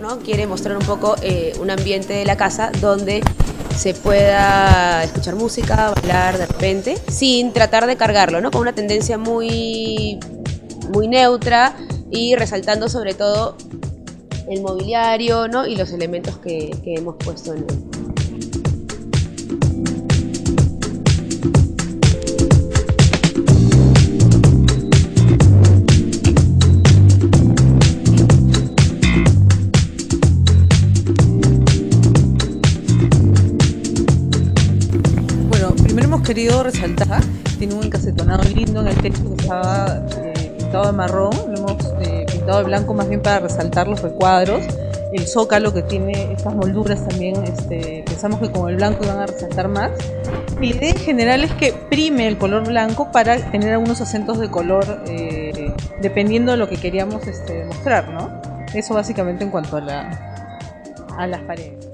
¿no? quiere mostrar un poco eh, un ambiente de la casa donde se pueda escuchar música, bailar de repente, sin tratar de cargarlo, ¿no? con una tendencia muy, muy neutra y resaltando sobre todo el mobiliario ¿no? y los elementos que, que hemos puesto en él. Querido resaltar, tiene un encasetonado lindo en el techo que estaba eh, pintado de marrón, lo hemos eh, pintado de blanco más bien para resaltar los recuadros. El zócalo que tiene estas molduras también, este, pensamos que con el blanco iban a resaltar más. La idea en general es que prime el color blanco para tener algunos acentos de color eh, dependiendo de lo que queríamos este, mostrar, ¿no? Eso básicamente en cuanto a las paredes.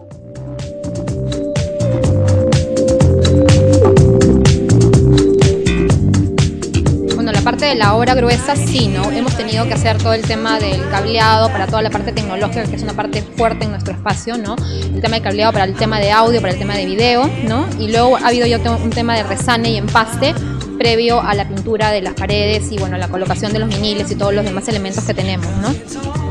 Parte de la obra gruesa, sí, ¿no? Hemos tenido que hacer todo el tema del cableado para toda la parte tecnológica, que es una parte fuerte en nuestro espacio, ¿no? El tema del cableado para el tema de audio, para el tema de video, ¿no? Y luego ha habido yo un tema de resane y empaste previo a la pintura de las paredes y, bueno, la colocación de los viniles y todos los demás elementos que tenemos, ¿no?